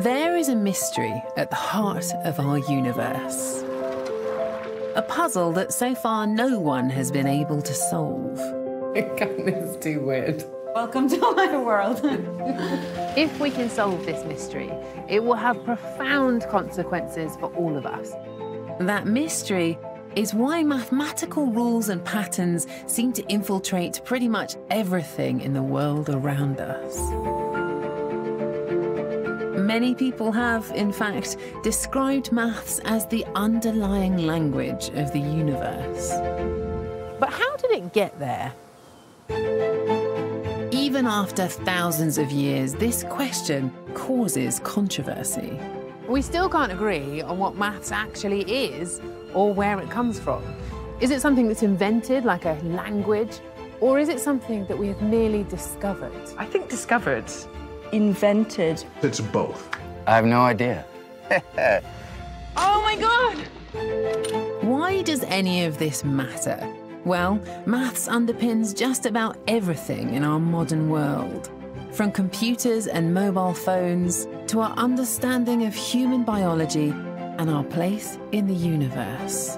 There is a mystery at the heart of our universe. A puzzle that so far no one has been able to solve. This is too weird. Welcome to my world. If we can solve this mystery, it will have profound consequences for all of us. That mystery is why mathematical rules and patterns seem to infiltrate pretty much everything in the world around us. Many people have, in fact, described maths as the underlying language of the universe. But how did it get there? Even after thousands of years, this question causes controversy. We still can't agree on what maths actually is or where it comes from. Is it something that's invented, like a language, or is it something that we have merely discovered? I think discovered. Invented. It's both. I have no idea. Oh my god! Why does any of this matter? Well, maths underpins just about everything in our modern world. From computers and mobile phones to our understanding of human biology and our place in the universe.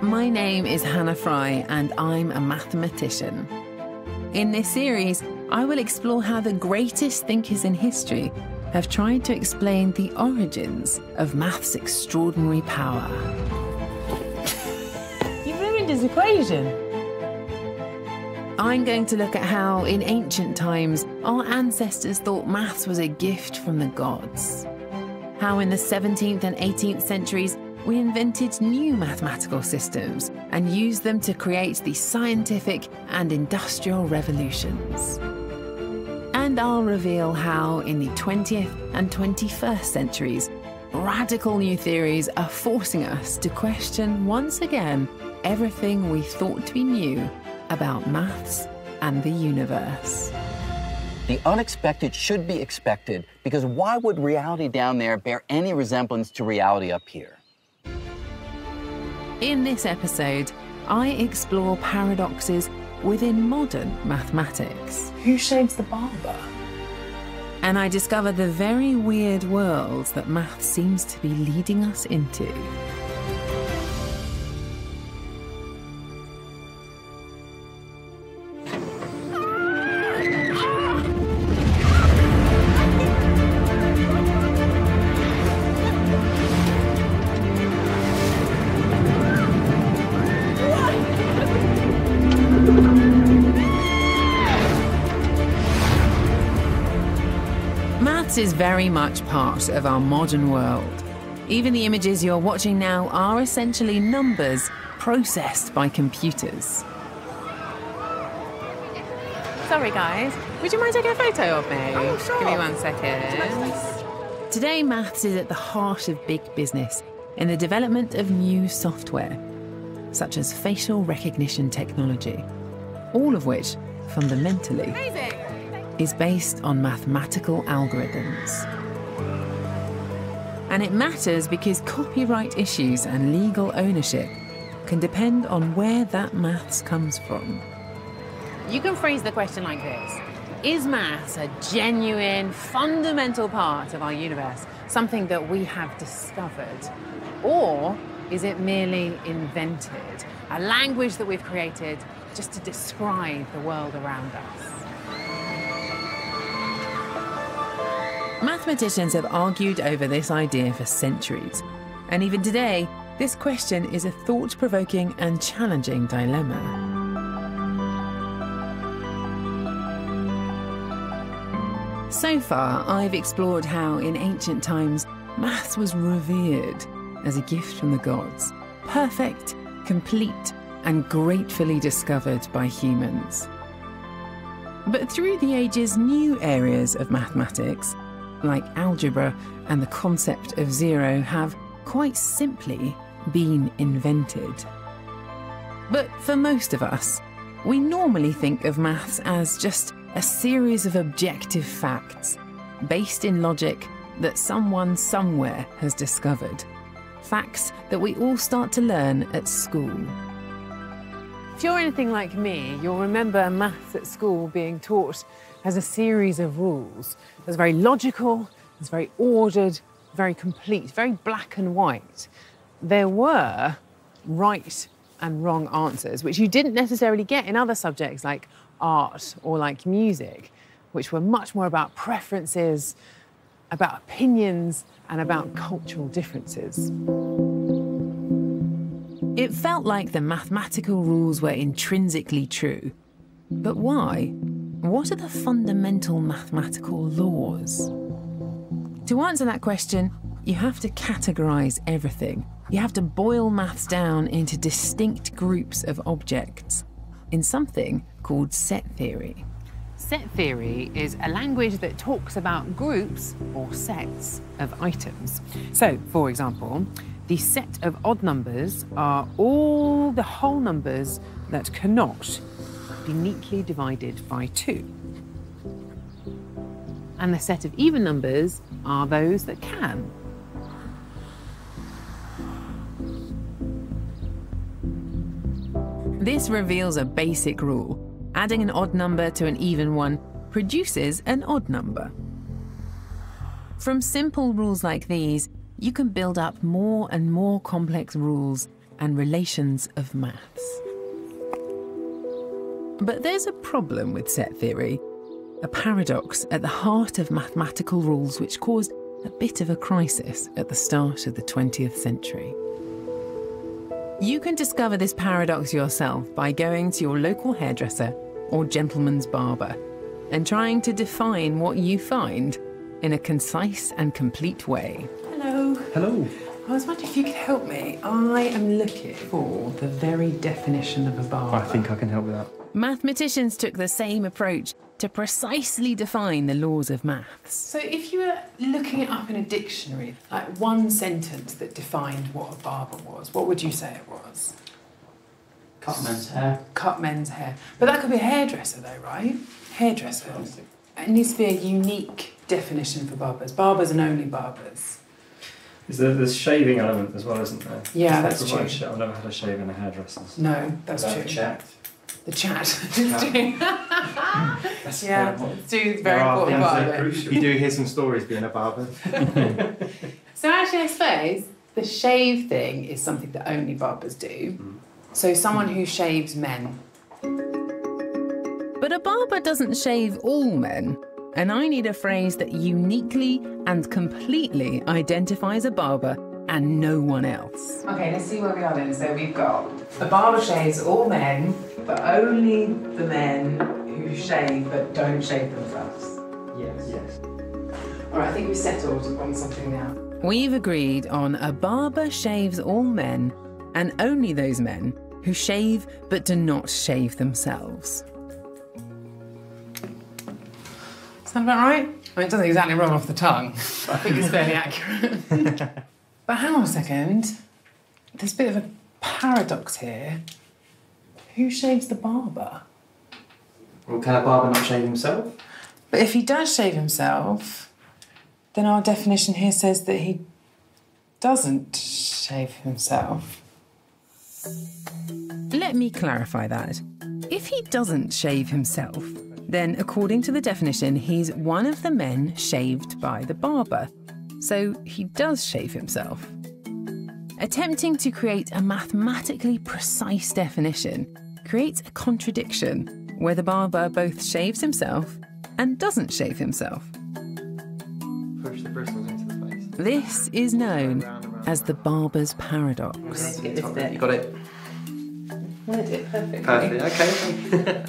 My name is Hannah Fry, and I'm a mathematician. In this series, I will explore how the greatest thinkers in history have tried to explain the origins of maths' extraordinary power. You ruined his equation. I'm going to look at how, in ancient times, our ancestors thought maths was a gift from the gods. How, in the 17th and 18th centuries, we invented new mathematical systems and used them to create the scientific and industrial revolutions. And I'll reveal how, in the 20th and 21st centuries, radical new theories are forcing us to question once again everything we thought we knew about maths and the universe. The unexpected should be expected because why would reality down there bear any resemblance to reality up here? In this episode, I explore paradoxes within modern mathematics. Who shaves the barber? And I discover the very weird worlds that math seems to be leading us into. Is very much part of our modern world. Even the images you're watching now are essentially numbers processed by computers. Sorry, guys. Would you mind taking a photo of me? Oh, sure. Give me one second. Today, maths is at the heart of big business in the development of new software, such as facial recognition technology, all of which, fundamentally, is based on mathematical algorithms. And it matters because copyright issues and legal ownership can depend on where that maths comes from. You can phrase the question like this Is maths a genuine, fundamental part of our universe, something that we have discovered? Or is it merely invented, a language that we've created just to describe the world around us? Mathematicians have argued over this idea for centuries, and even today, this question is a thought provoking and challenging dilemma. So far, I've explored how, in ancient times, maths was revered as a gift from the gods, perfect, complete, and gratefully discovered by humans. But through the ages, new areas of mathematics, like algebra and the concept of zero, have quite simply been invented. But for most of us, we normally think of maths as just a series of objective facts based in logic that someone somewhere has discovered. Facts that we all start to learn at school. If you're anything like me, you'll remember maths at school being taught has a series of rules that's very logical, it's very ordered, very complete, very black and white. There were right and wrong answers, which you didn't necessarily get in other subjects like art or like music, which were much more about preferences, about opinions, and about cultural differences. It felt like the mathematical rules were intrinsically true. But why? What are the fundamental mathematical laws? To answer that question, you have to categorize everything. You have to boil maths down into distinct groups of objects in something called set theory. Set theory is a language that talks about groups or sets of items. So, for example, the set of odd numbers are all the whole numbers that cannot neatly divided by two. And the set of even numbers are those that can. This reveals a basic rule. Adding an odd number to an even one produces an odd number. From simple rules like these, you can build up more and more complex rules and relations of maths. But there's a problem with set theory, a paradox at the heart of mathematical rules which caused a bit of a crisis at the start of the 20th century. You can discover this paradox yourself by going to your local hairdresser or gentleman's barber and trying to define what you find in a concise and complete way. Hello. Hello. I was wondering if you could help me. I am looking for the very definition of a barber. I think I can help with that. Mathematicians took the same approach to precisely define the laws of maths. So, if you were looking it up in a dictionary, like one sentence that defined what a barber was, what would you say it was? Cut men's hair. Cut men's hair. But that could be a hairdresser, though, right? Hairdresser. It needs to be a unique definition for barbers. Barbers and only barbers. Is there this shaving element as well, isn't there? Yeah, that's true. I've never had a shave in a hairdresser's. No, that's true. checked. The chat. That's yeah, very important. Stu's very There are important part of that- it. You do hear some stories being a barber. So actually, I suppose the shave thing is something that only barbers do. Mm. So someone who shaves men. But a barber doesn't shave all men. And I need a phrase that uniquely and completely identifies a barber and no one else. Okay, let's see where we are then. So we've got a barber shaves all men, but only the men who shave but don't shave themselves. Yes. Yes. All right, I think we've settled on something now. We've agreed on a barber shaves all men and only those men who shave but do not shave themselves. Sound about right? I mean, it doesn't exactly roll off the tongue, but I think it's fairly accurate. but hang on a second. There's a bit of a paradox here. Who shaves the barber? Well, can a barber not shave himself? But if he does shave himself, then our definition here says that he doesn't shave himself. Let me clarify that. If he doesn't shave himself, then according to the definition, he's one of the men shaved by the barber. So he does shave himself. Attempting to create a mathematically precise definition creates a contradiction where the barber both shaves himself and doesn't shave himself. Push the bristles into the face. This is known as the barber's paradox. You got it. Perfect. Perfect. Okay.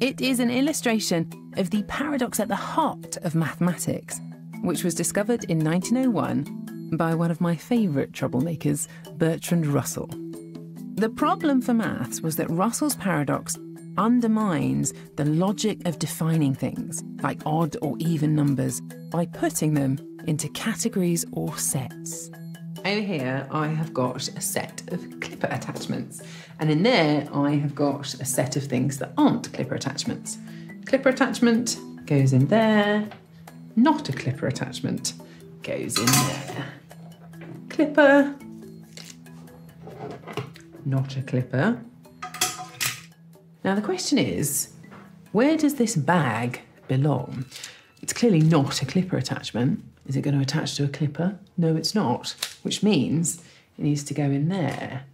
It is an illustration of the paradox at the heart of mathematics, which was discovered in 1901 by one of my favourite troublemakers, Bertrand Russell. The problem for maths was that Russell's paradox undermines the logic of defining things, like odd or even numbers, by putting them into categories or sets. Over here, I have got a set of clipper attachments, and in there, I have got a set of things that aren't clipper attachments. Clipper attachment goes in there, not a clipper attachment goes in there. Clipper, not a clipper. Now, the question is where does this bag belong? It's clearly not a clipper attachment. Is it going to attach to a clipper? No, it's not, which means it needs to go in there.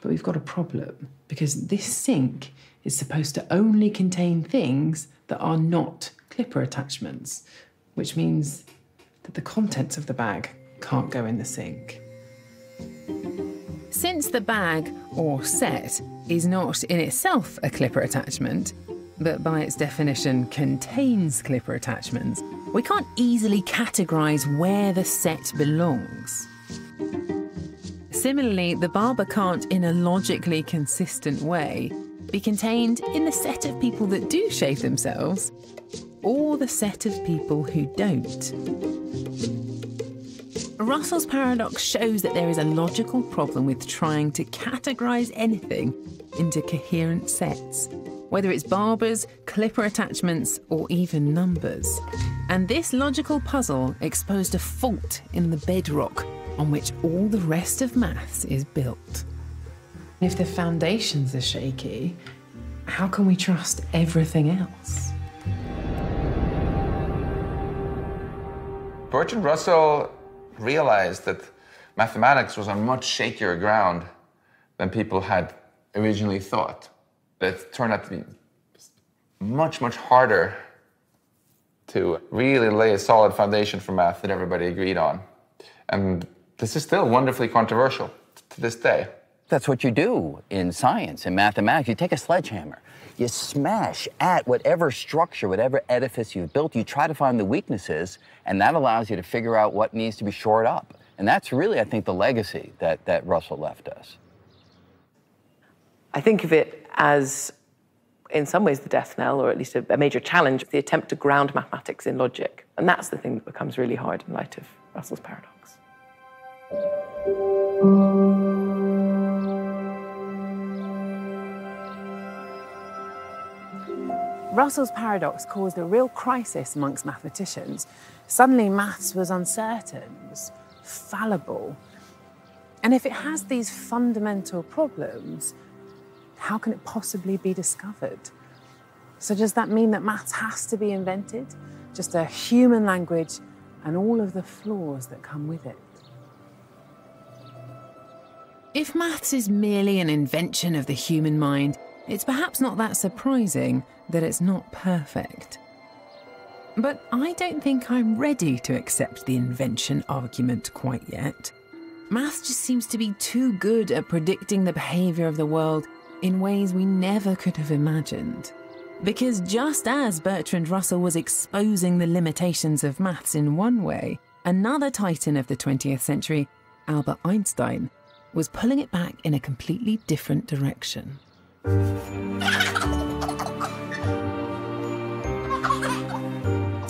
But we've got a problem because this sink is supposed to only contain things that are not clipper attachments, which means that the contents of the bag can't go in the sink. Since the bag or set is not in itself a clipper attachment, but by its definition contains clipper attachments, we can't easily categorise where the set belongs. Similarly, the barber can't, in a logically consistent way, be contained in the set of people that do shave themselves or the set of people who don't. Russell's paradox shows that there is a logical problem with trying to categorise anything into coherent sets, whether it's barbers, clipper attachments, or even numbers. And this logical puzzle exposed a fault in the bedrock on which all the rest of maths is built. If the foundations are shaky, how can we trust everything else? Bertrand Russell realized that mathematics was on much shakier ground than people had originally thought. That it turned out to be much, much harder to really lay a solid foundation for math that everybody agreed on. And this is still wonderfully controversial to this day. That's what you do in science, in mathematics. You take a sledgehammer, you smash at whatever structure, whatever edifice you've built, you try to find the weaknesses, and that allows you to figure out what needs to be shored up. And that's really, I think, the legacy that, that Russell left us. I think of it as, in some ways, the death knell, or at least a, a major challenge, the attempt to ground mathematics in logic. And that's the thing that becomes really hard in light of Russell's paradox. Russell's paradox caused a real crisis amongst mathematicians. Suddenly, maths was uncertain, was fallible. And if it has these fundamental problems, how can it possibly be discovered? So, does that mean that maths has to be invented? Just a human language and all of the flaws that come with it? If maths is merely an invention of the human mind, it's perhaps not that surprising that it's not perfect. But I don't think I'm ready to accept the invention argument quite yet. Maths just seems to be too good at predicting the behaviour of the world in ways we never could have imagined. Because just as Bertrand Russell was exposing the limitations of maths in one way, another titan of the 20th century, Albert Einstein, was pulling it back in a completely different direction.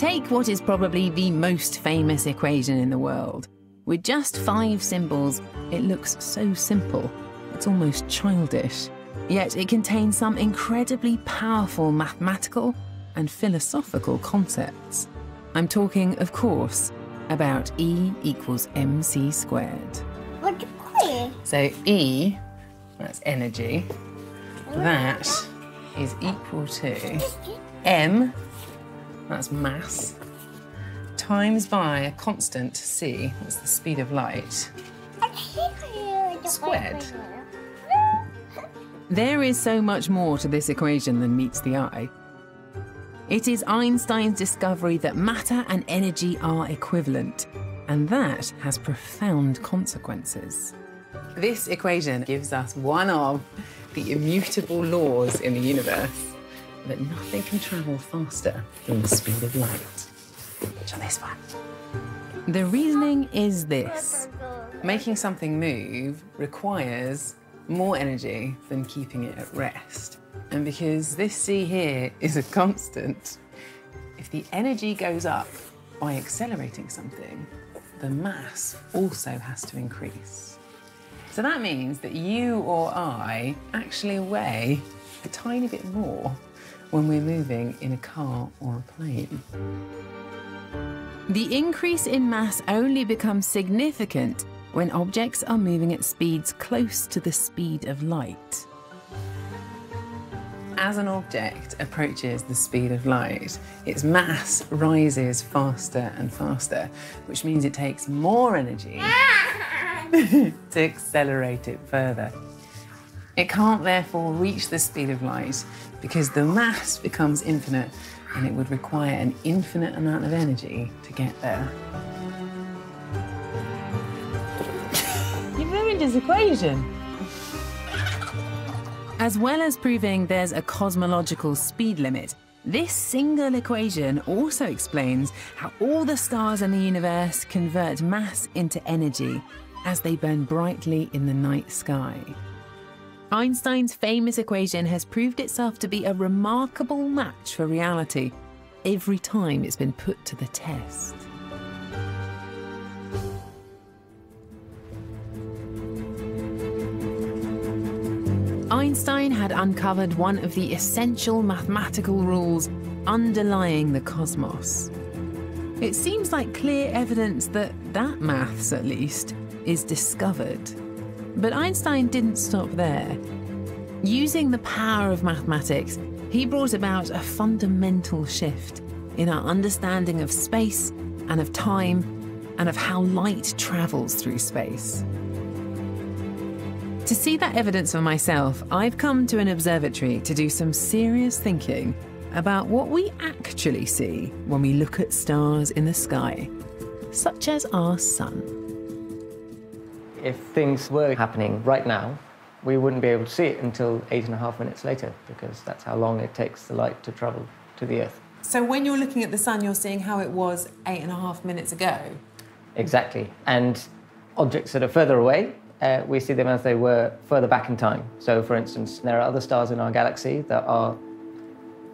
Take what is probably the most famous equation in the world. With just five symbols, it looks so simple, it's almost childish. Yet it contains some incredibly powerful mathematical and philosophical concepts. I'm talking, of course, about E equals mc squared. So E, that's energy, that is equal to m, that's mass, times by a constant c, that's the speed of light, squared. There is so much more to this equation than meets the eye. It is Einstein's discovery that matter and energy are equivalent, and that has profound consequences. This equation gives us one of the immutable laws in the universe that nothing can travel faster than the speed of light. On this one. The reasoning is this making something move requires more energy than keeping it at rest. And because this C here is a constant, if the energy goes up by accelerating something, the mass also has to increase. So that means that you or I actually weigh a tiny bit more when we're moving in a car or a plane. The increase in mass only becomes significant when objects are moving at speeds close to the speed of light. as an object approaches the speed of light, its mass rises faster and faster, which means it takes more energy to accelerate it further. It can't therefore reach the speed of light because the mass becomes infinite and it would require an infinite amount of energy to get there. You've ruined his equation. As well as proving there's a cosmological speed limit, this single equation also explains how all the stars in the universe convert mass into energy as they burn brightly in the night sky. Einstein's famous equation has proved itself to be a remarkable match for reality every time it's been put to the test. Einstein had uncovered one of the essential mathematical rules underlying the cosmos. It seems like clear evidence that that maths, at least, is discovered. But Einstein didn't stop there. Using the power of mathematics, he brought about a fundamental shift in our understanding of space and of time and of how light travels through space. To see that evidence for myself, I've come to an observatory to do some serious thinking about what we actually see when we look at stars in the sky, such as our sun. If things were happening right now, we wouldn't be able to see it until eight and a half minutes later because that's how long it takes the light to travel to the Earth. So when you're looking at the sun, you're seeing how it was eight and a half minutes ago. Exactly. And objects that are further away, uh, we see them as they were further back in time. So, for instance, there are other stars in our galaxy that are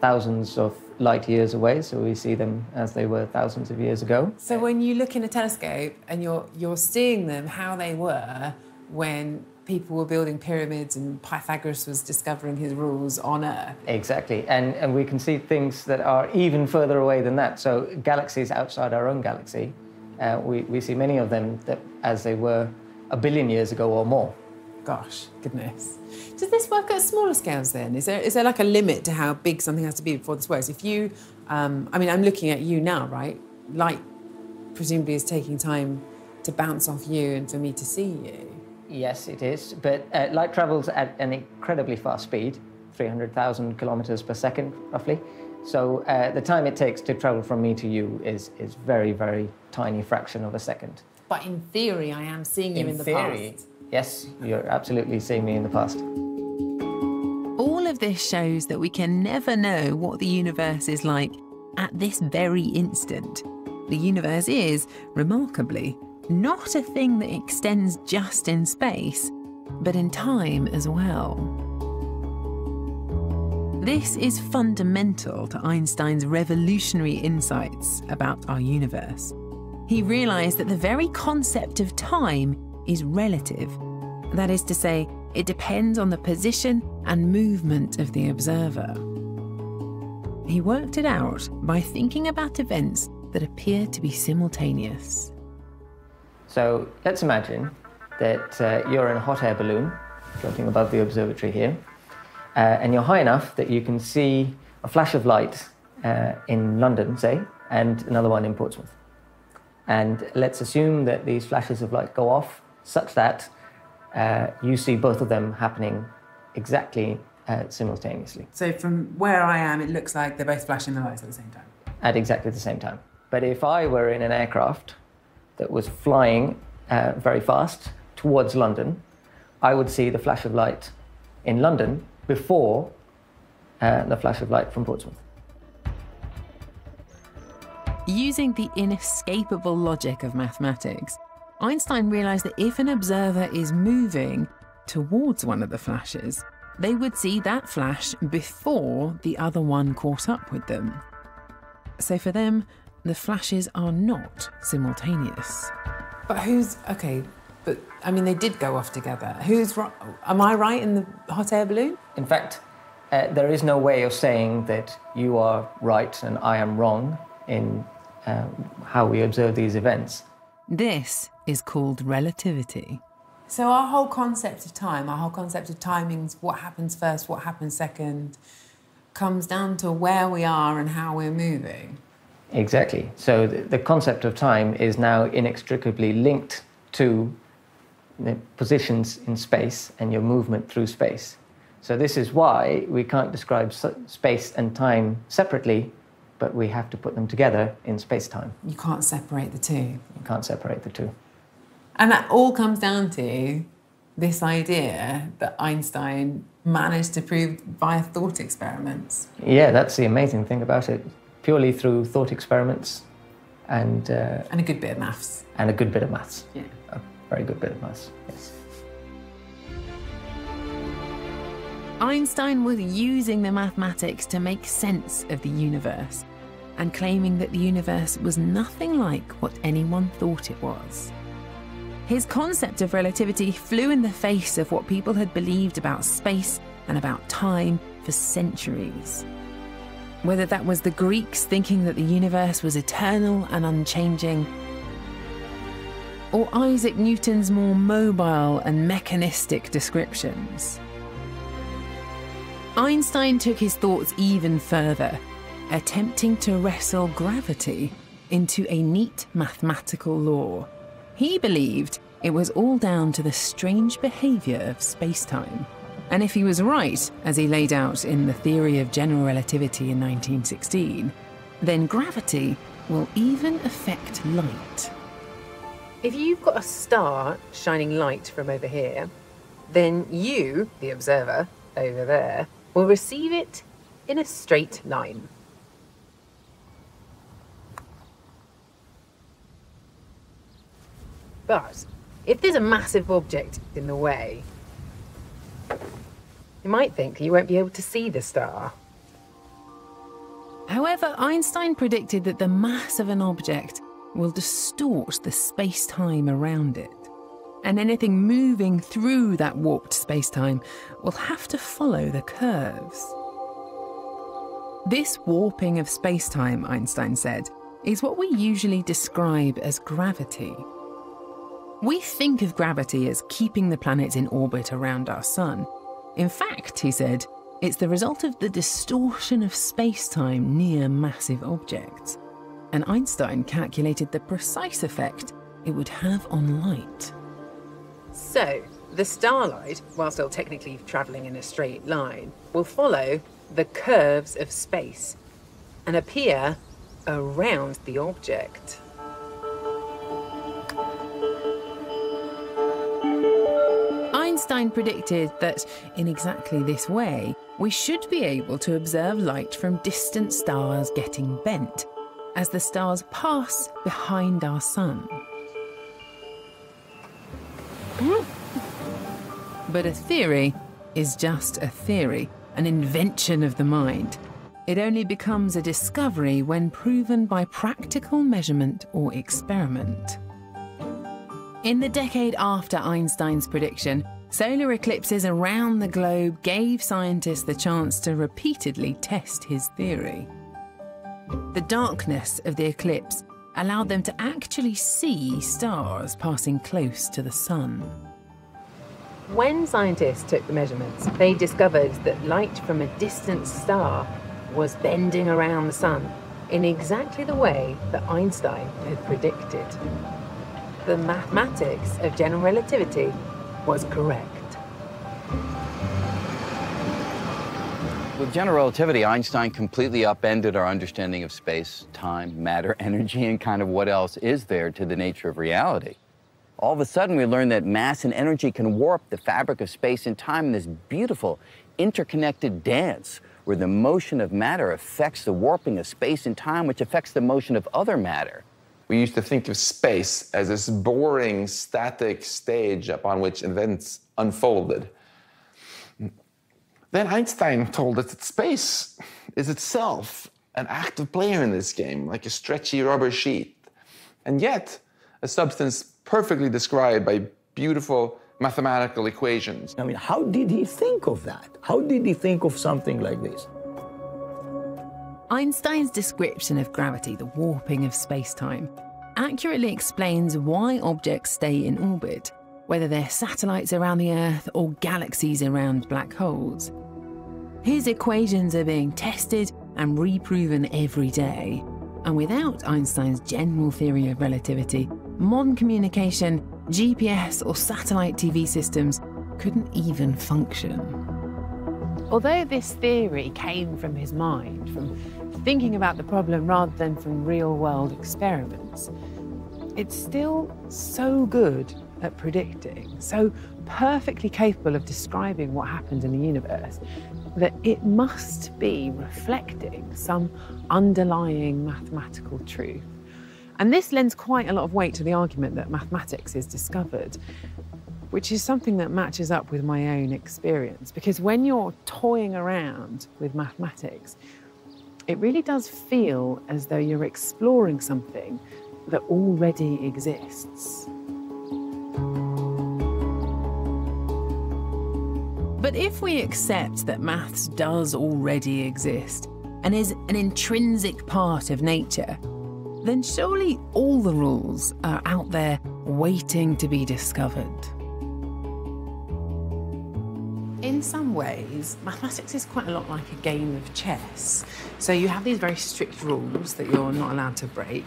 thousands of light years away, so we see them as they were thousands of years ago. So when you look in a telescope and you're you're seeing them how they were when people were building pyramids and Pythagoras was discovering his rules on Earth. Exactly. And, and we can see things that are even further away than that. So, galaxies outside our own galaxy, uh, we, we see many of them that, as they were a billion years ago or more. Gosh, goodness. Does this work at smaller scales then? Is there, is there like a limit to how big something has to be before this works? If you, um, I mean, I'm looking at you now, right? Light presumably is taking time to bounce off you and for me to see you. Yes, it is. But uh, light travels at an incredibly fast speed, 300,000 kilometers per second, roughly. So uh, the time it takes to travel from me to you is, is very, very tiny fraction of a second. But in theory, I am seeing you in, the theory, past. Yes, you're absolutely seeing me in the past. All of this shows that we can never know what the universe is like at this very instant. The universe is, remarkably, not a thing that extends just in space, but in time as well. This is fundamental to Einstein's revolutionary insights about our universe. He realized that the very concept of time is relative. That is to say, it depends on the position and movement of the observer. He worked it out by thinking about events that appear to be simultaneous. So let's imagine that uh, you're in a hot air balloon floating above the observatory here, uh, and you're high enough that you can see a flash of light uh, in London, say, and another one in Portsmouth. And let's assume that these flashes of light go off such that uh, you see both of them happening exactly uh, simultaneously So, from where I am, it looks like they're both flashing the lights at the same time. at exactly the same time. But if I were in an aircraft that was flying uh, very fast towards London, I would see the flash of light in London before uh, the flash of light from Portsmouth. Using the inescapable logic of mathematics, Einstein realized that if an observer is moving towards one of the flashes, they would see that flash before the other one caught up with them. So for them, the flashes are not simultaneous. But who's okay? But I mean, they did go off together. Who's right? Am I right in the hot air balloon? In fact, uh, there is no way of saying that you are right and I am wrong in uh, how we observe these events. This is called relativity. So, our whole concept of time, our whole concept of timings, what happens first, what happens second, comes down to where we are and how we're moving. Exactly. So the, the concept of time is now inextricably linked to the positions in space and your movement through space. So this is why we can't describe space and time separately, but we have to put them together in space-time. You can't separate the two. You can't separate the two. And that all comes down to this idea that Einstein managed to prove via thought experiments. Yeah, that's the amazing thing about it. Purely through thought experiments and... Uh, and a good bit of maths. And a good bit of maths. Yeah. A very good bit of maths, yes. Einstein was using the mathematics to make sense of the universe and claiming that the universe was nothing like what anyone thought it was. His concept of relativity flew in the face of what people had believed about space and about time for centuries. Whether that was the Greeks thinking that the universe was eternal and unchanging, or Isaac Newton's more mobile and mechanistic descriptions. Einstein took his thoughts even further, attempting to wrestle gravity into a neat mathematical law. He believed it was all down to the strange behaviour of space-time. And if he was right, as he laid out in the theory of general relativity in 1916, then gravity will even affect light. If you've got a star shining light from over here, then you, the observer, over there, will receive it in a straight line. But if there's a massive object in the way, you might think you won't be able to see the star. However, Einstein predicted that the mass of an object will distort the space-time around it. And anything moving through that warped space-time will have to follow the curves. This warping of space-time, Einstein said, is what we usually describe as gravity. We think of gravity as keeping the planets in orbit around our Sun. In fact, he said, it's the result of the distortion of space-time near massive objects. And Einstein calculated the precise effect it would have on light. So, the starlight, while still technically travelling in a straight line, will follow the curves of space and appear around the object. Einstein predicted that, in exactly this way, we should be able to observe light from distant stars getting bent as the stars pass behind our sun. But a theory is just a theory, an invention of the mind. It only becomes a discovery when proven by practical measurement or experiment. In the decade after Einstein's prediction, Solar eclipses around the globe gave scientists the chance to repeatedly test his theory. The darkness of the eclipse allowed them to actually see stars passing close to the sun. When scientists took the measurements, they discovered that light from a distant star was bending around the sun in exactly the way that Einstein had predicted. The mathematics of general relativity was correct. With general relativity, Einstein completely upended our understanding of space, time, matter, energy, and kind of what else is there to the nature of reality. All of a sudden, we learned that mass and energy can warp the fabric of space and time in this beautiful, interconnected dance where the motion of matter affects the warping of space and time, which affects the motion of other matter. We used to think of space as this boring, static stage upon which events unfolded. Then Einstein told us that space is itself an active player in this game, like a stretchy rubber sheet, and yet a substance perfectly described by beautiful mathematical equations. I mean, how did he think of that? How did he think of something like this? Einstein's description of gravity, the warping of space-time, accurately explains why objects stay in orbit, whether they're satellites around the Earth or galaxies around black holes. His equations are being tested and reproven every day. And without Einstein's general theory of relativity, modern communication, GPS, or satellite TV systems couldn't even function. Although this theory came from his mind, from thinking about the problem rather than from real world experiments, it's still so good at predicting, so perfectly capable of describing what happens in the universe, that it must be reflecting some underlying mathematical truth. And this lends quite a lot of weight to the argument that mathematics is discovered, which is something that matches up with my own experience. Because when you're toying around with mathematics, it really does feel as though you're exploring something that already exists. But if we accept that maths does already exist and is an intrinsic part of nature, then surely all the rules are out there waiting to be discovered. Ways, mathematics is quite a lot like a game of chess. So you have these very strict rules that you're not allowed to break.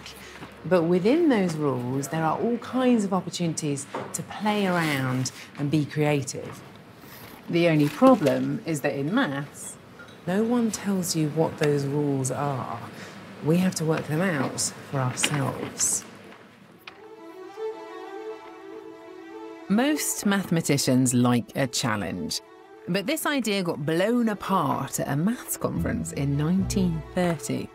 But within those rules, there are all kinds of opportunities to play around and be creative. The only problem is that in maths, no one tells you what those rules are. We have to work them out for ourselves. Most mathematicians like a challenge. But this idea got blown apart at a maths conference in 1930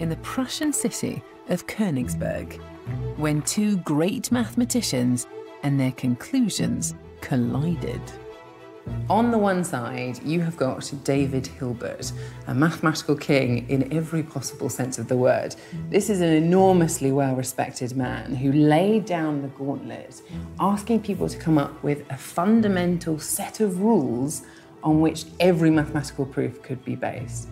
in the Prussian city of Königsberg when two great mathematicians and their conclusions collided. On the one side, you have got David Hilbert, a mathematical king in every possible sense of the word. This is an enormously well respected man who laid down the gauntlet, asking people to come up with a fundamental set of rules on which every mathematical proof could be based.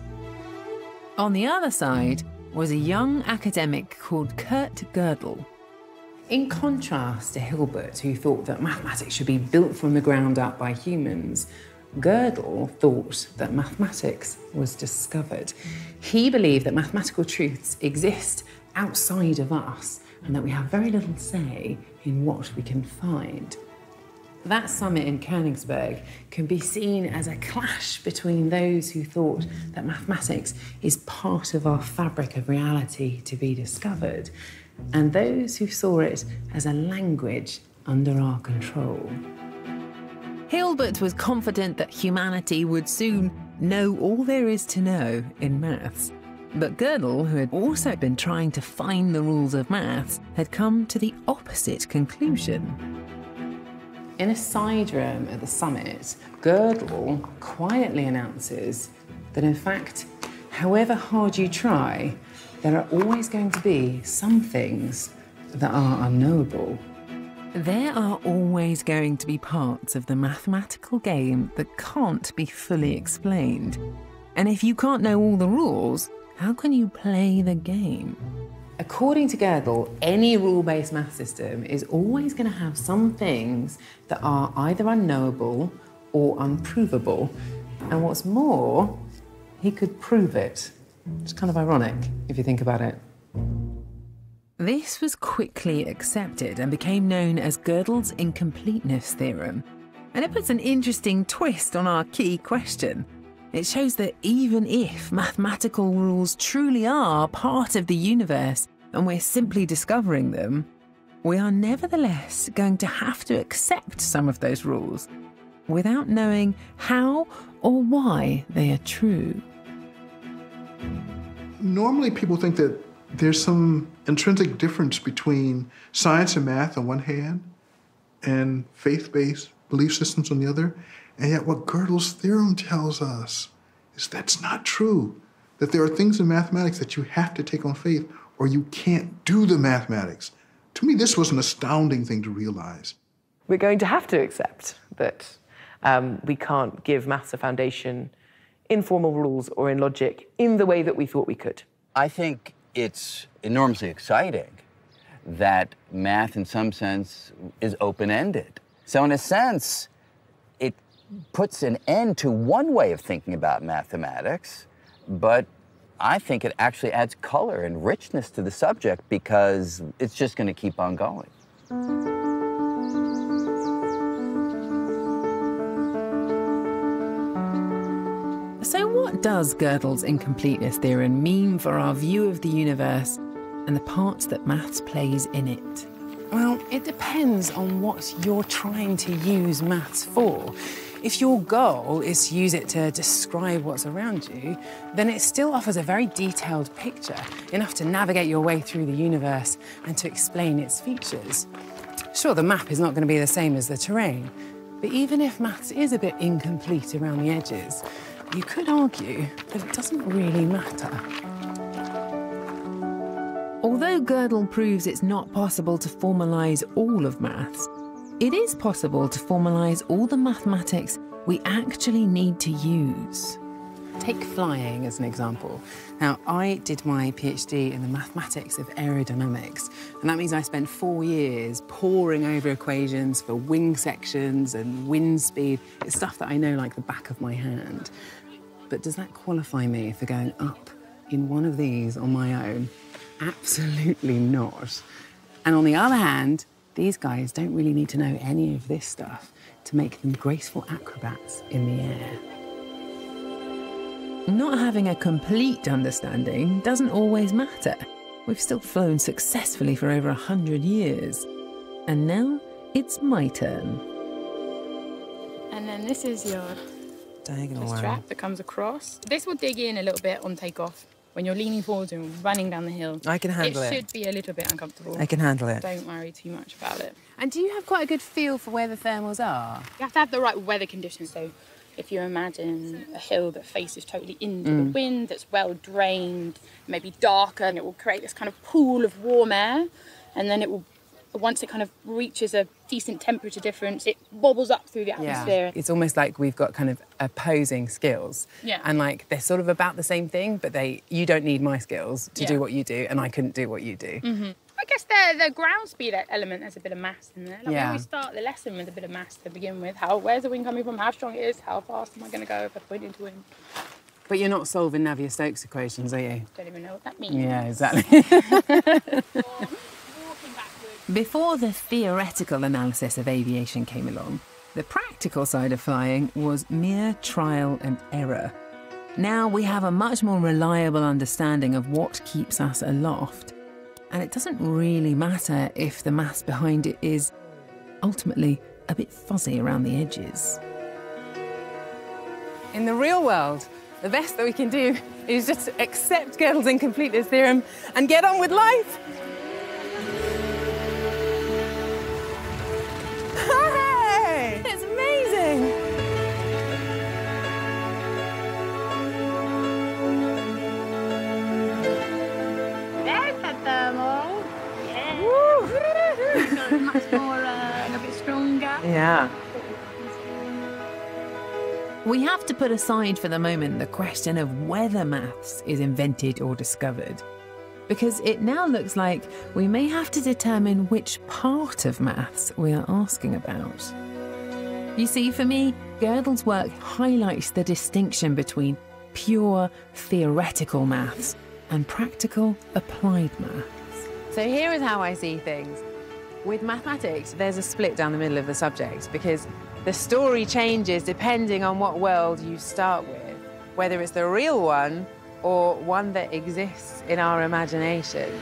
On the other side was a young academic called Kurt Gödel. In contrast to Hilbert, who thought that mathematics should be built from the ground up by humans, Gödel thought that mathematics was discovered. He believed that mathematical truths exist outside of us and that we have very little say in what we can find. That summit in Königsberg can be seen as a clash between those who thought that mathematics is part of our fabric of reality to be discovered and those who saw it as a language under our control. Hilbert was confident that humanity would soon know all there is to know in maths. But Gödel, who had also been trying to find the rules of maths, had come to the opposite conclusion. In a side room at the summit, Gödel quietly announces that, in fact, however hard you try, there are always going to be some things that are unknowable. There are always going to be parts of the mathematical game that can't be fully explained. And if you can't know all the rules, how can you play the game? According to Gödel, any rule based math system is always going to have some things that are either unknowable or unprovable. And what's more, he could prove it. It's kind of ironic if you think about it. This was quickly accepted and became known as Gödel's incompleteness theorem. And it puts an interesting twist on our key question. It shows that even if mathematical rules truly are part of the universe and we're simply discovering them, we are nevertheless going to have to accept some of those rules without knowing how or why they are true normally people think that there's some intrinsic difference between science and math on one hand and faith-based belief systems on the other. And yet what Gödel's theorem tells us is that's not true. That there are things in mathematics that you have to take on faith or you can't do the mathematics. To me, this was an astounding thing to realize. We're going to have to accept that um, we can't give maths a foundation in formal rules or in logic in the way that we thought we could. I think it's enormously exciting that math, in some sense, is open ended. So, in a sense, it puts an end to one way of thinking about mathematics, but I think it actually adds color and richness to the subject because it's just going to keep on going. Does Gödel's incompleteness theorem mean for our view of the universe and the parts that maths plays in it? Well, it depends on what you're trying to use maths for. If your goal is to use it to describe what's around you, then it still offers a very detailed picture, enough to navigate your way through the universe and to explain its features. Sure, the map is not going to be the same as the terrain, but even if maths is a bit incomplete around the edges, you could argue that it doesn't really matter. Although Gödel proves it's not possible to formalise all of maths, it is possible to formalise all the mathematics we actually need to use. Take flying as an example. Now, I did my PhD in the mathematics of aerodynamics, and that means I spent four years poring over equations for wing sections and wind speed. It's stuff that I know like the back of my hand. But does that qualify me for going up in one of these on my own? Absolutely not. And on the other hand, these guys don't really need to know any of this stuff to make them graceful acrobats in the air. Not having a complete understanding doesn't always matter. We've still flown successfully for over a hundred years. And now it's my turn. And then this is your Diagonal the strap that comes across. This will dig in a little bit on takeoff when you're leaning forward and running down the hill. I can handle it. It should be a little bit uncomfortable. I can handle it. Don't worry too much about it. And do you have quite a good feel for where the thermals are? You have to have the right weather conditions. So if you imagine a hill that faces totally into the Mm. wind, that's well drained, maybe darker, and it will create this kind of pool of warm air, and then it will. Once it kind of reaches a decent temperature difference, it wobbles up through the atmosphere. It's almost like we've got kind of opposing skills. Yeah. And like they're sort of about the same thing, but they you don't need my skills to Yeah. do what you do, and I couldn't do what you do. hmm I guess the the ground speed element has a bit of mass in there. Like Yeah. when we start the lesson with a bit of mass to begin with, how where's the wind coming from? How strong it is? How fast am I going to go if I point into wind? But you're not solving Navier-Stokes equations, are you? Don't even know what that means. Yeah, exactly. Before the theoretical analysis of aviation came along, the practical side of flying was mere trial and error. Now we have a much more reliable understanding of what keeps us aloft. And it doesn't really matter if the maths behind it is ultimately a bit fuzzy around the edges. In the real world, the best that we can do is just accept Gödel's incompleteness theorem and get on with life. Much more, uh, a bit stronger. Yeah. We have to put aside for the moment the question of whether maths is invented or discovered, because it now looks like we may have to determine which part of maths we are asking about. You see, for me, Gödel's work highlights the distinction between pure theoretical maths and practical applied maths. So here is how I see things. With mathematics, there's a split down the middle of the subject because the story changes depending on what world you start with, whether it's the real one or one that exists in our imaginations.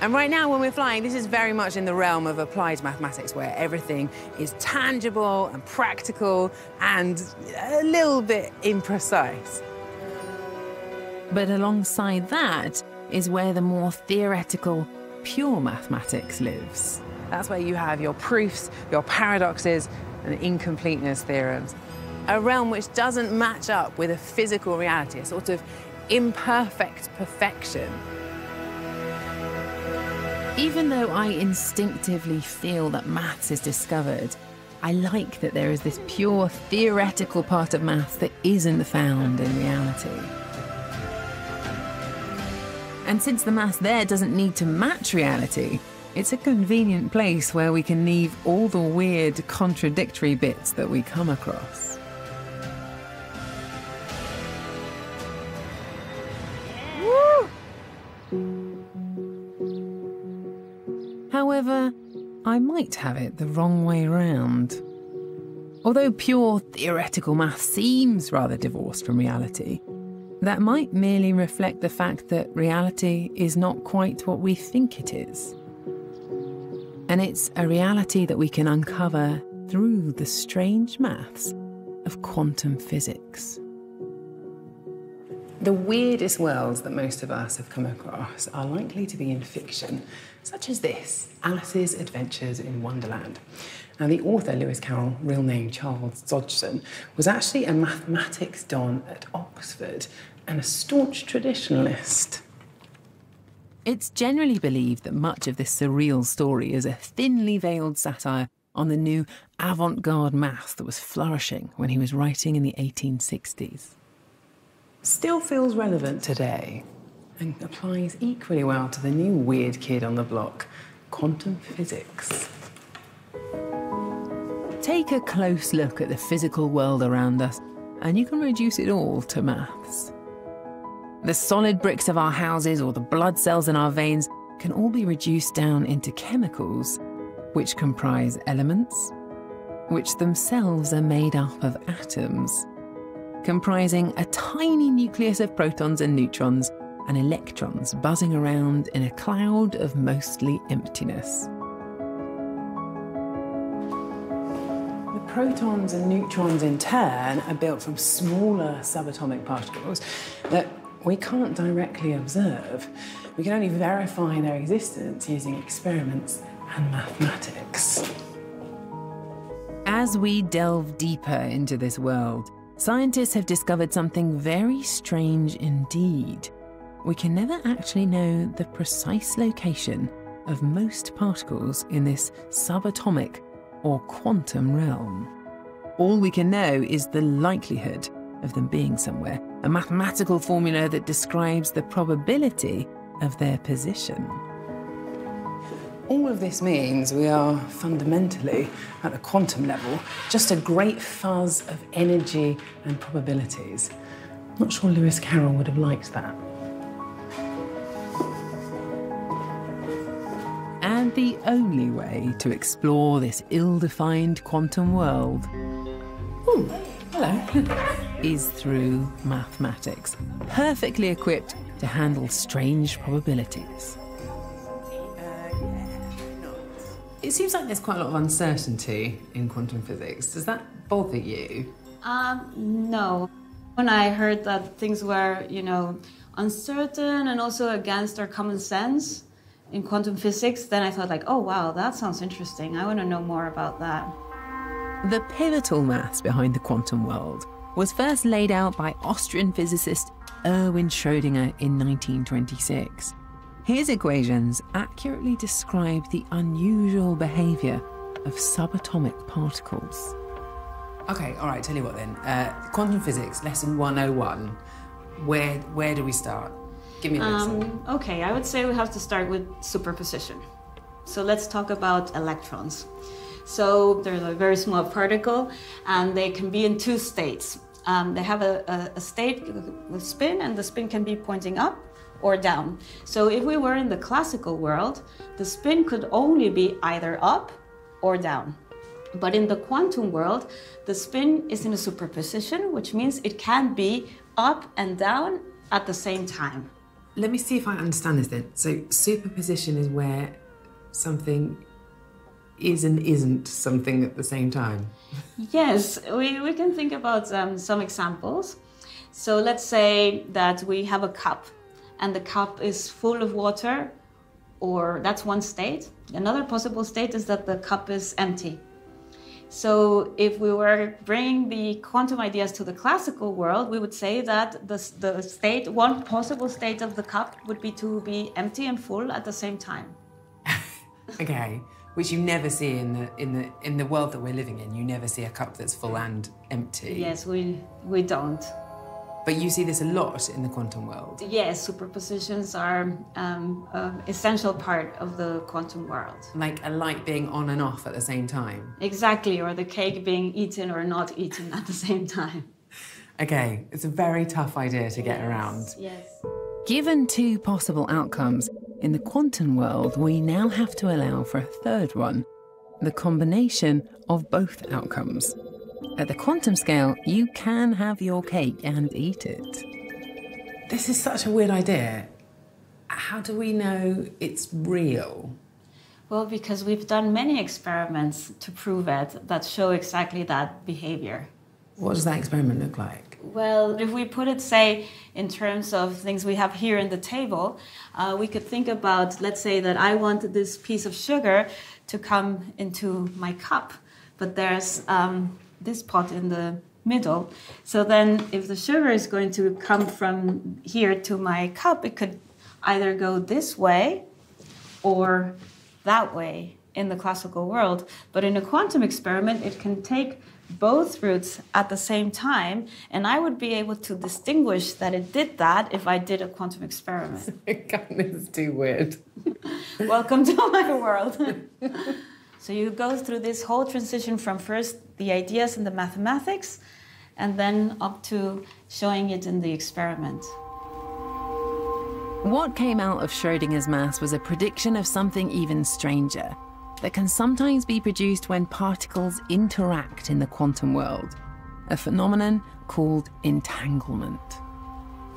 And right now, when we're flying, this is very much in the realm of applied mathematics, where everything is tangible and practical and a little bit imprecise. But alongside that is where the more theoretical, pure mathematics lives. That's where you have your proofs, your paradoxes, and incompleteness theorems. A realm which doesn't match up with a physical reality, a sort of imperfect perfection. Even though I instinctively feel that maths is discovered, I like that there is this pure theoretical part of maths that isn't found in reality. And since the maths there doesn't need to match reality, It's a convenient place where we can leave all the weird, contradictory bits that we come across. However, I might have it the wrong way round. Although pure theoretical math seems rather divorced from reality, that might merely reflect the fact that reality is not quite what we think it is. And it's a reality that we can uncover through the strange maths of quantum physics. The weirdest worlds that most of us have come across are likely to be in fiction, such as this Alice's Adventures in Wonderland. Now, the author, Lewis Carroll, real name Charles Dodgson, was actually a mathematics don at Oxford and a staunch traditionalist. It's generally believed that much of this surreal story is a thinly veiled satire on the new avant garde math that was flourishing when he was writing in the 1860s still feels relevant today and applies equally well to the new weird kid on the block quantum physics. Take a close look at the physical world around us, and you can reduce it all to maths. The solid bricks of our houses or the blood cells in our veins can all be reduced down into chemicals, which comprise elements, which themselves are made up of atoms comprising a tiny nucleus of protons and neutrons and electrons buzzing around in a cloud of mostly emptiness. The protons and neutrons, in turn, are built from smaller subatomic particles that we can't directly observe. We can only verify their existence using experiments and mathematics. As we delve deeper into this world, Scientists have discovered something very strange indeed. We can never actually know the precise location of most particles in this subatomic or quantum realm. All we can know is the likelihood of them being somewhere, a mathematical formula that describes the probability of their position. All of this means we are fundamentally, at the quantum level, just a great fuzz of energy and probabilities. I'm Not sure Lewis Carroll would have liked that. And the only way to explore this ill defined quantum world ooh, hello, is through mathematics, perfectly equipped to handle strange probabilities. It seems like there's quite a lot of uncertainty in quantum physics. Does that bother you? Um, no. When I heard that things were, you know, uncertain and also against our common sense in quantum physics, then I thought like, oh wow, that sounds interesting. I want to know more about that. The pivotal maths behind the quantum world was first laid out by Austrian physicist Erwin Schrödinger in 1926. His equations accurately describe the unusual behavior of subatomic particles. Okay, all right, tell you what then. Uh, quantum physics, lesson 101. Where, where do we start? Give me a lesson. Um, okay, I would say we have to start with superposition. So let's talk about electrons. So they're a very small particle and they can be in two states. Um, they have a, a, a state with spin and the spin can be pointing up or down. So if we were in the classical world, the spin could only be either up or down. But in the quantum world, the spin is in a superposition, which means it can be up and down at the same time. Let me see if I understand this then. So, superposition is where something is and isn't something at the same time. yes, we, we can think about um, some examples. So, let's say that we have a cup and the cup is full of water, or that's one state. Another possible state is that the cup is empty. So, if we were bringing the quantum ideas to the classical world, we would say that the, the state, one possible state of the cup would be to be empty and full at the same time. okay, which you never see in the in the in the world that we're living in. You never see a cup that's full and empty. Yes, we we don't. But you see this a lot in the quantum world. Yes, superpositions are um, an essential part of the quantum world. Like a light being on and off at the same time. Exactly, or the cake being eaten or not eaten at the same time. Okay, it's a very tough idea to get yes, around. Yes. Given two possible outcomes, in the quantum world, we now have to allow for a third one the combination of both outcomes. At the quantum scale, you can have your cake and eat it. This is such a weird idea. How do we know it's real? Well, because we've done many experiments to prove it that show exactly that behavior. What does that experiment look like? Well, if we put it, say, in terms of things we have here in the table, uh, we could think about, let's say, that I want this piece of sugar to come into my cup, but there's um, this pot in the middle. So then, if the sugar is going to come from here to my cup, it could either go this way or that way in the classical world. But in a quantum experiment, it can take both routes at the same time, and I would be able to distinguish that it did that if I did a quantum experiment. God, this is too weird. Welcome to my world. so you go through this whole transition from first the ideas and the mathematics, and then up to showing it in the experiment. What came out of Schrödinger's math was a prediction of something even stranger that can sometimes be produced when particles interact in the quantum world, a phenomenon called entanglement.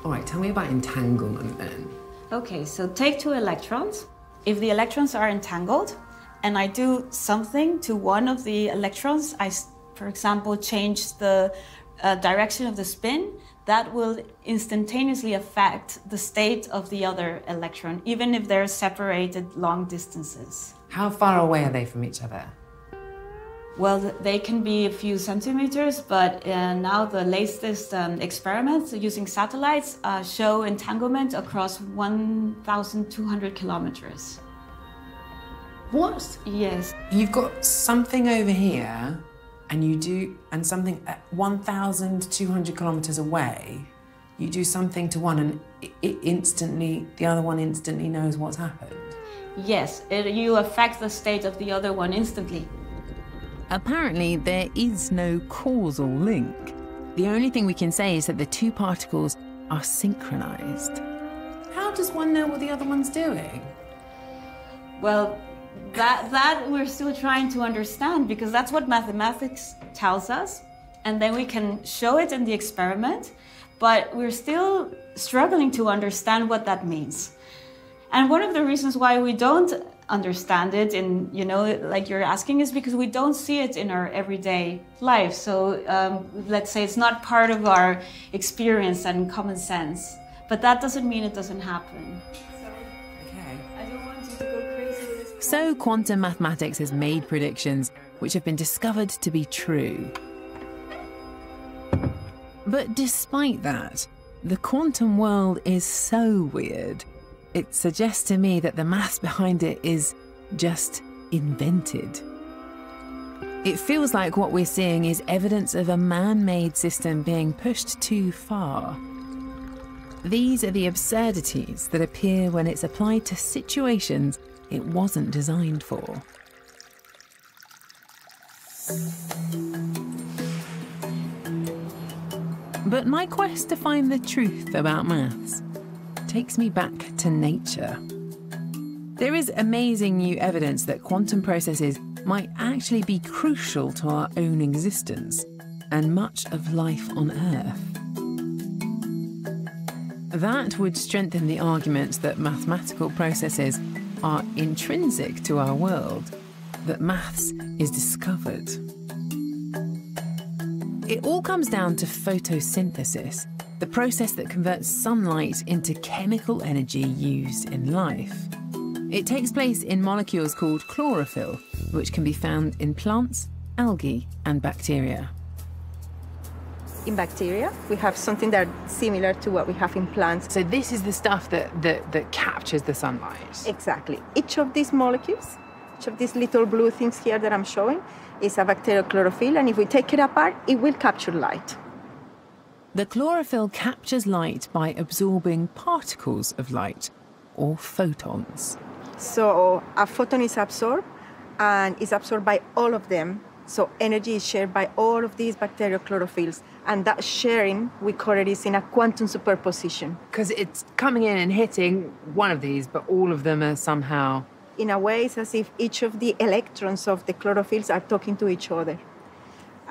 All right, tell me about entanglement then. Okay, so take two electrons. If the electrons are entangled, and I do something to one of the electrons, I, for example, change the uh, direction of the spin, that will instantaneously affect the state of the other electron, even if they're separated long distances. How far away are they from each other? Well, they can be a few centimeters, but uh, now the latest um, experiments using satellites uh, show entanglement across 1,200 kilometers. What? Yes. You've got something over here, and you do, and something at 1,200 kilometers away. You do something to one, and it, it instantly, the other one instantly knows what's happened. Yes, it, you affect the state of the other one instantly. Apparently, there is no causal link. The only thing we can say is that the two particles are synchronized. How does one know what the other one's doing? Well, that that we're still trying to understand because that's what mathematics tells us, and then we can show it in the experiment, but we're still struggling to understand what that means. And one of the reasons why we don't understand it in you know like you're asking is because we don't see it in our everyday life so um, let's say it's not part of our experience and common sense but that doesn't mean it doesn't happen So, quantum mathematics has made predictions which have been discovered to be true. But despite that, the quantum world is so weird. It suggests to me that the maths behind it is just invented. It feels like what we're seeing is evidence of a man made system being pushed too far. These are the absurdities that appear when it's applied to situations it wasn't designed for. But my quest to find the truth about maths takes me back to nature. There is amazing new evidence that quantum processes might actually be crucial to our own existence and much of life on Earth. That would strengthen the argument that mathematical processes are intrinsic to our world, that maths is discovered. It all comes down to photosynthesis, the process that converts sunlight into chemical energy used in life. It takes place in molecules called chlorophyll, which can be found in plants, algae, and bacteria. In bacteria, we have something that's similar to what we have in plants. So this is the stuff that, that, that captures the sunlight? Exactly. Each of these molecules, each of these little blue things here that I'm showing, is a bacterial chlorophyll, and if we take it apart, it will capture light. The chlorophyll captures light by absorbing particles of light, or photons. So a photon is absorbed and is absorbed by all of them. So energy is shared by all of these bacterial chlorophylls. And that sharing, we call it, is in a quantum superposition. Because it's coming in and hitting one of these, but all of them are somehow. In a way, it's as if each of the electrons of the chlorophylls are talking to each other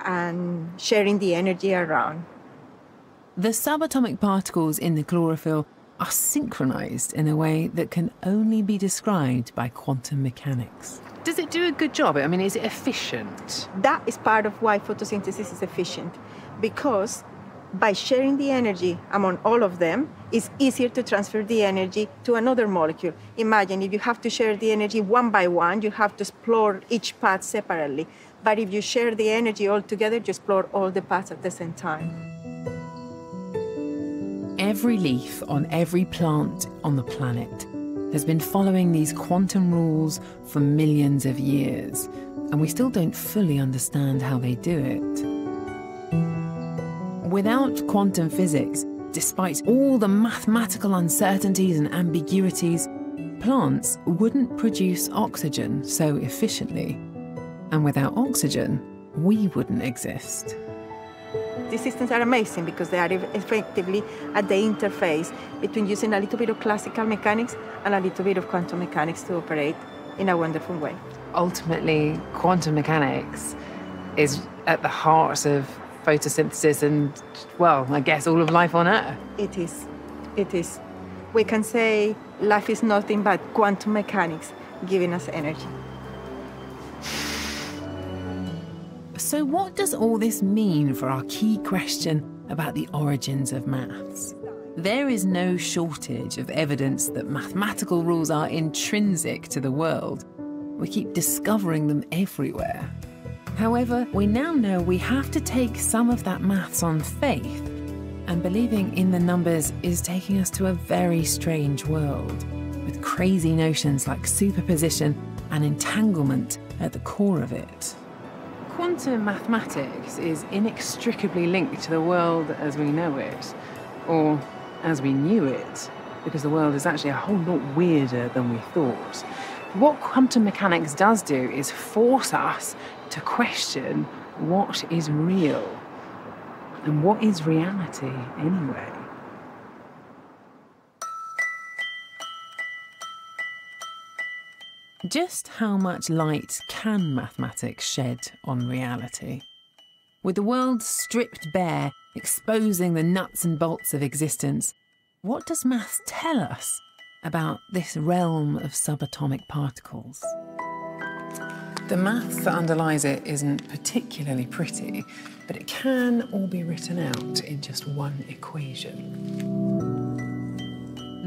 and sharing the energy around. The subatomic particles in the chlorophyll are synchronized in a way that can only be described by quantum mechanics. Does it do a good job? I mean, is it efficient? That is part of why photosynthesis is efficient, because by sharing the energy among all of them, it's easier to transfer the energy to another molecule. Imagine if you have to share the energy one by one, you have to explore each path separately. But if you share the energy all together, you explore all the paths at the same time. Every leaf on every plant on the planet has been following these quantum rules for millions of years, and we still don't fully understand how they do it. Without quantum physics, despite all the mathematical uncertainties and ambiguities, plants wouldn't produce oxygen so efficiently. And without oxygen, we wouldn't exist. These systems are amazing because they are effectively at the interface between using a little bit of classical mechanics and a little bit of quantum mechanics to operate in a wonderful way. Ultimately, quantum mechanics is at the heart of photosynthesis and, well, I guess all of life on Earth. It is. It is. We can say life is nothing but quantum mechanics giving us energy. So, what does all this mean for our key question about the origins of maths? There is no shortage of evidence that mathematical rules are intrinsic to the world. We keep discovering them everywhere. However, we now know we have to take some of that maths on faith, and believing in the numbers is taking us to a very strange world, with crazy notions like superposition and entanglement at the core of it. Quantum mathematics is inextricably linked to the world as we know it, or as we knew it, because the world is actually a whole lot weirder than we thought. What quantum mechanics does do is force us to question what is real and what is reality anyway. Just how much light can mathematics shed on reality? With the world stripped bare, exposing the nuts and bolts of existence, what does maths tell us about this realm of subatomic particles? The maths that underlies it isn't particularly pretty, but it can all be written out in just one equation.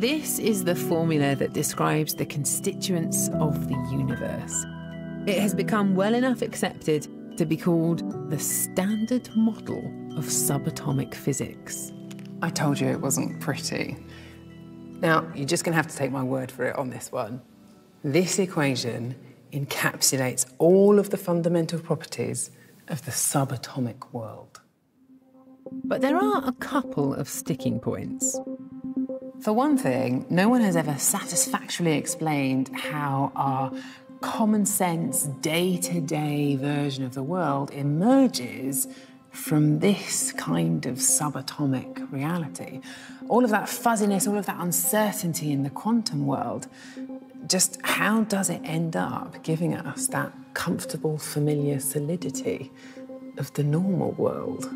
This is the formula that describes the constituents of the universe. It has become well enough accepted to be called the standard model of subatomic physics. I told you it wasn't pretty. Now, you're just going to have to take my word for it on this one. This equation encapsulates all of the fundamental properties of the subatomic world. But there are a couple of sticking points. For one thing, no one has ever satisfactorily explained how our common sense, day to day version of the world emerges from this kind of subatomic reality. All of that fuzziness, all of that uncertainty in the quantum world, just how does it end up giving us that comfortable, familiar solidity of the normal world?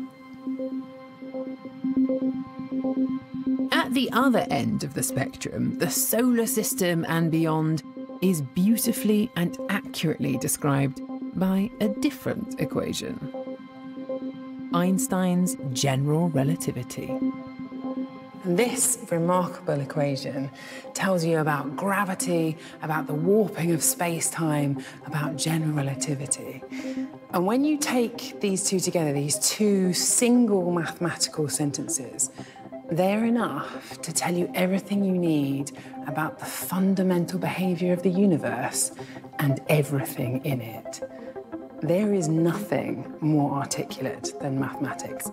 At the other end of the spectrum, the solar system and beyond is beautifully and accurately described by a different equation Einstein's general relativity. This remarkable equation tells you about gravity, about the warping of space time, about general relativity. And when you take these two together, these two single mathematical sentences, they're enough to tell you everything you need about the fundamental behavior of the universe and everything in it. There is nothing more articulate than mathematics.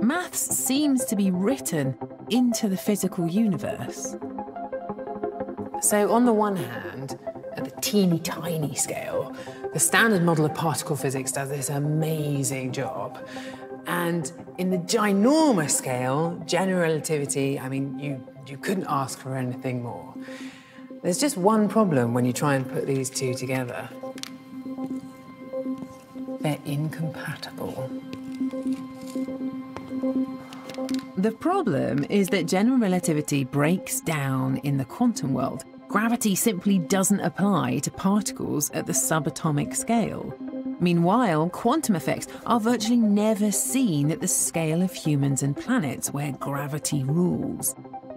maths seems to be written into the physical universe. So, on the one hand, at the teeny tiny scale, the standard model of particle physics does this amazing job. And in the ginormous scale, general relativity, I mean, you, you couldn't ask for anything more. There's just one problem when you try and put these two together they're incompatible. The problem is that general relativity breaks down in the quantum world. Gravity simply doesn't apply to particles at the subatomic scale. Meanwhile, quantum effects are virtually never seen at the scale of humans and planets where gravity rules.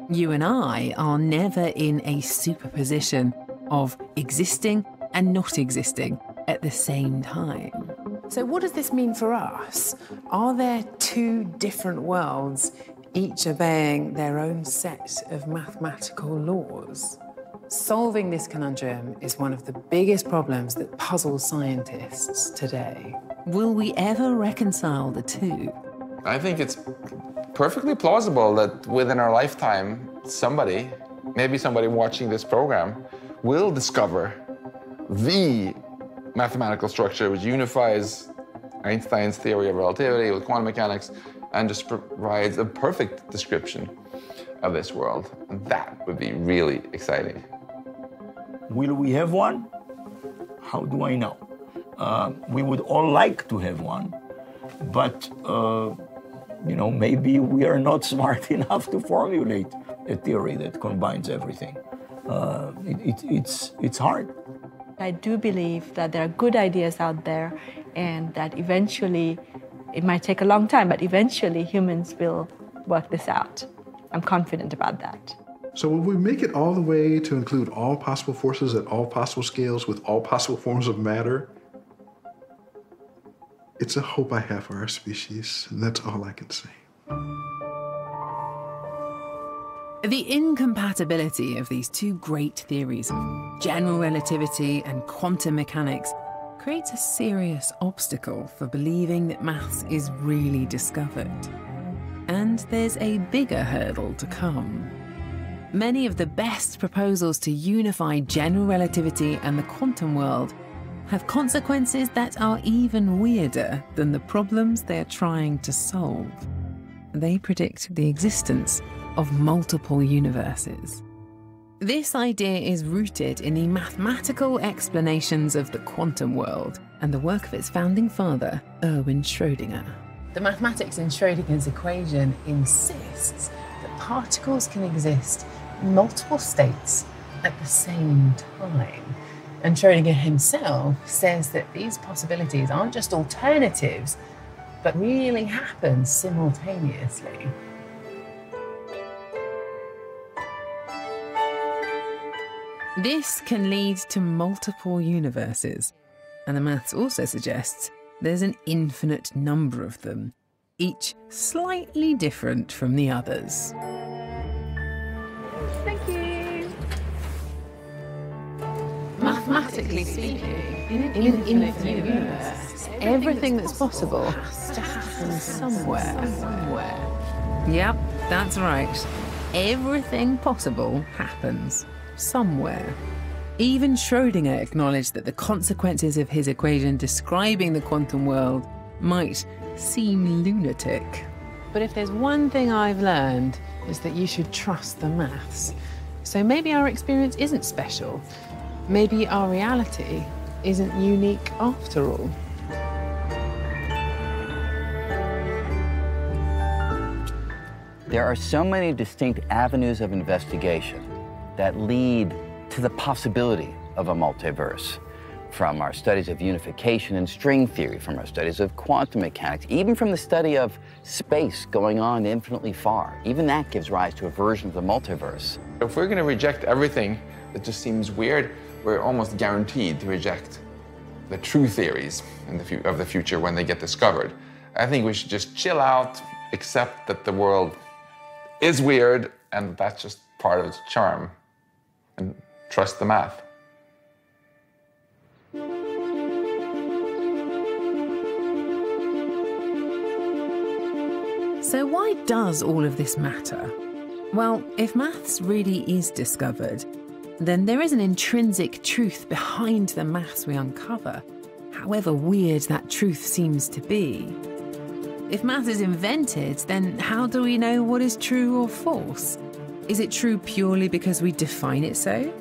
You and I are never in a superposition of existing and not existing at the same time. So, what does this mean for us? Are there two different worlds, each obeying their own set of mathematical laws? Solving this conundrum is one of the biggest problems that puzzles scientists today. Will we ever reconcile the two? I think it's perfectly plausible that within our lifetime, somebody, maybe somebody watching this program, will discover the mathematical structure which unifies Einstein's theory of relativity with quantum mechanics and just provides a perfect description of this world. That would be really exciting. Will we have one? How do I know? Uh, we would all like to have one, but uh, you know maybe we are not smart enough to formulate a theory that combines everything. Uh, it, it, it's it's hard. I do believe that there are good ideas out there, and that eventually, it might take a long time, but eventually humans will work this out. I'm confident about that. So, will we make it all the way to include all possible forces at all possible scales with all possible forms of matter? It's a hope I have for our species, and that's all I can say. The incompatibility of these two great theories, general relativity and quantum mechanics, creates a serious obstacle for believing that maths is really discovered. And there's a bigger hurdle to come. Many of the best proposals to unify general relativity and the quantum world have consequences that are even weirder than the problems they're trying to solve. They predict the existence of multiple universes. This idea is rooted in the mathematical explanations of the quantum world and the work of its founding father, Erwin Schrödinger. The mathematics in Schrödinger's equation insists that particles can exist multiple states at the same time. And Schrödinger himself says that these possibilities aren't just alternatives, but really happen simultaneously. This can lead to multiple universes, and the maths also suggests there's an infinite number of them, each slightly different from the others. Thank you. Mathematically speaking, in an infinite universe, everything that's possible has to happen somewhere. Somewhere. Yep, that's right. Everything possible happens somewhere. Even Schrödinger acknowledged that the consequences of his equation describing the quantum world might seem lunatic. But if there's one thing I've learned, is that you should trust the maths. So maybe our experience isn't special. Maybe our reality isn't unique after all. There are so many distinct avenues of investigation that lead to the possibility of a multiverse. From our studies of unification and string theory, from our studies of quantum mechanics, even from the study of space going on infinitely far, even that gives rise to a version of the multiverse. If we're going to reject everything that just seems weird, we're almost guaranteed to reject the true theories the of the future when they get discovered. I think we should just chill out, accept that the world is weird, and that's just part of its charm and trust the math. So, why does all of this matter? Well, if maths really is discovered, then there is an intrinsic truth behind the maths we uncover, however weird that truth seems to be. If maths is invented, then how do we know what is true or false? Is it true purely because we define it so?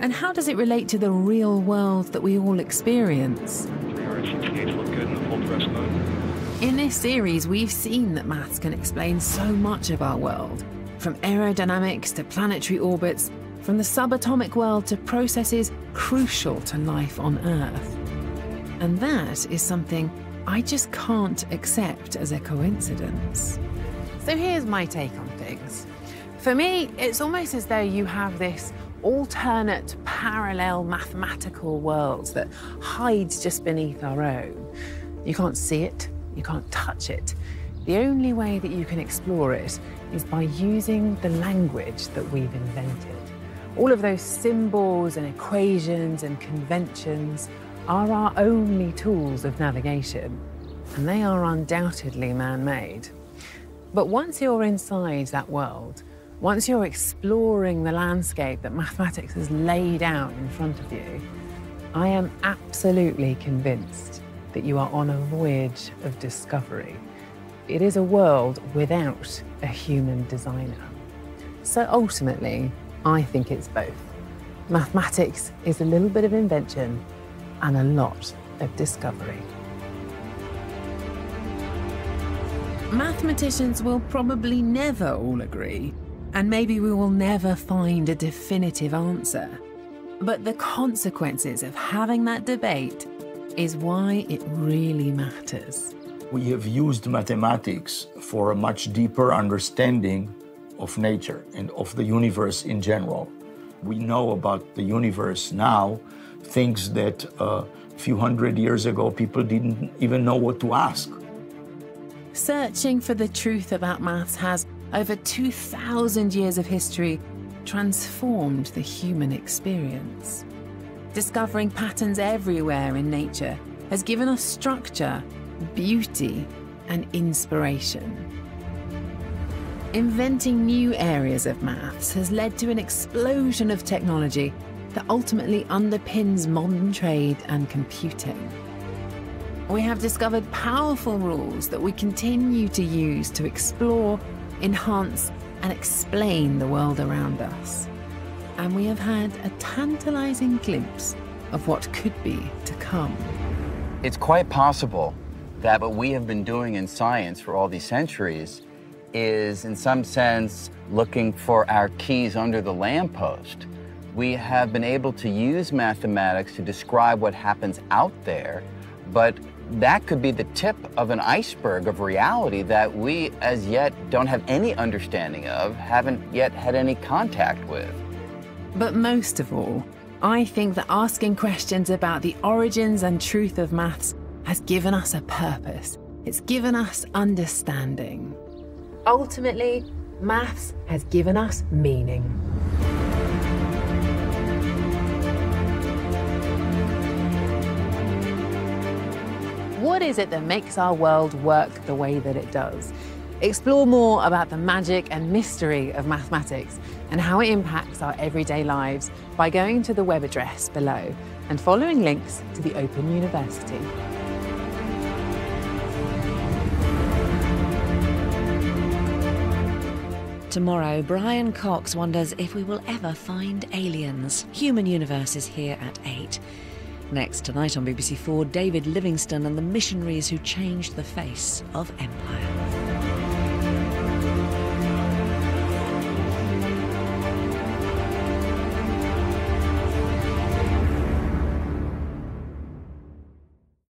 And how does it relate to the real world that we all experience? This series, we've seen that maths can explain so much of our world, from aerodynamics to planetary orbits, from the subatomic world to processes crucial to life on Earth. And that is something I just can't accept as a coincidence. So here's my take on things. For me, it's almost as though you have this alternate, parallel mathematical world that hides just beneath our own. You can't see it, you can't touch it. The only way that you can explore it is by using the language that we've invented. All of those symbols and equations and conventions are our only tools of navigation, and they are undoubtedly man made. But once you're inside that world, once you're exploring the landscape that mathematics has laid out in front of you, I am absolutely convinced that you are on a voyage of discovery. It is a world without a human designer. So ultimately, I think it's both. Mathematics is a little bit of invention and a lot of discovery. Mathematicians will probably never all agree, and maybe we will never find a definitive answer. But the consequences of having that debate is why it really matters. We have used mathematics for a much deeper understanding of nature and of the universe in general. We know about the universe now things that a few hundred years ago people didn't even know what to ask. Searching for the truth about maths has, over 2,000 years of history, transformed the human experience. Discovering patterns everywhere in nature has given us structure, beauty, and inspiration. Inventing new areas of maths has led to an explosion of technology that ultimately underpins modern trade and computing. We have discovered powerful rules that we continue to use to explore, enhance, and explain the world around us. And we have had a tantalizing glimpse of what could be to come. It's quite possible that what we have been doing in science for all these centuries is, in some sense, looking for our keys under the lamppost we have been able to use mathematics to describe what happens out there, but that could be the tip of an iceberg of reality that we as yet don't have any understanding of, haven't yet had any contact with. But most of all, I think that asking questions about the origins and truth of maths has given us a purpose. It's given us understanding. Ultimately, maths has given us meaning. What is it that makes our world work the way that it does? Explore more about the magic and mystery of mathematics and how it impacts our everyday lives by going to the web address below and following links to the Open University. Tomorrow, Brian Cox wonders if we will ever find aliens. Human Universe is here at 8. Next tonight on BBC4, David Livingstone and the missionaries who changed the face of empire.